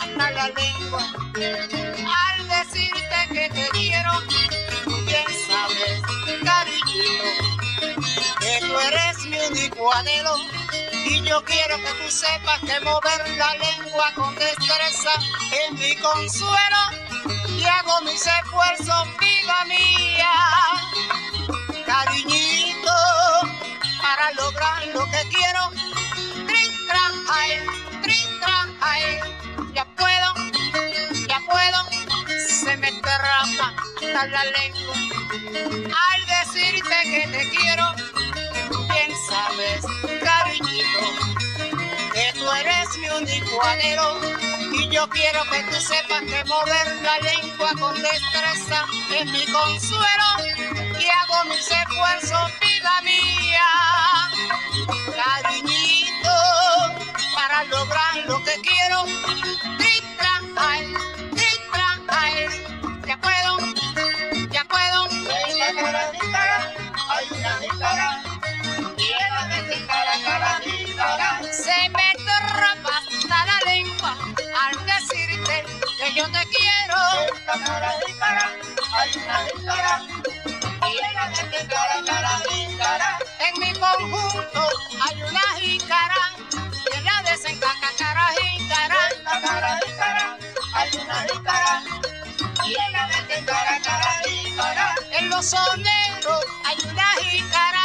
hasta la lengua. Al decirte que te quiero, bien sabes, cariñito, que tú eres mi único anhelo. Y yo quiero que tú sepas que mover la lengua con destreza es mi consuelo. Y hago mis esfuerzos, vida mía, cariñito, para lograr lo que quiero. Trin, tran, ay, trin, ay, la lengua. Al decirte que te quiero, bien sabes, cariñito, que tú eres mi único anhelo. Y yo quiero que tú sepas que mover la lengua con destreza es mi consuelo. Se me derrama hasta la lengua al decirte que yo te quiero. Hay una guitarra, y vez cara, cara, guitarra. En mi conjunto hay una jícara que la jícara. Esta cara, guitarra, hay una guitarra, y en la vez cara, cara, guitarra. En los soneros hay una jícara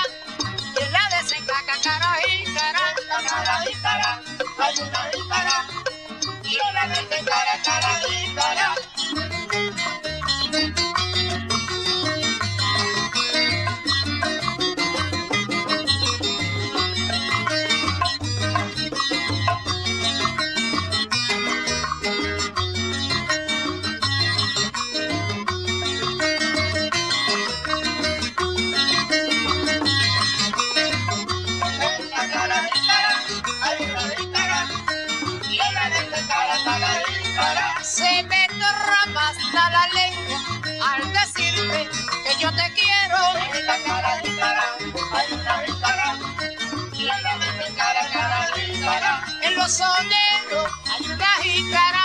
hasta la lengua al decirte que yo te quiero. En los soneros hay una jícara